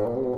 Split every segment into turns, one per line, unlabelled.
Oh.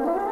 you.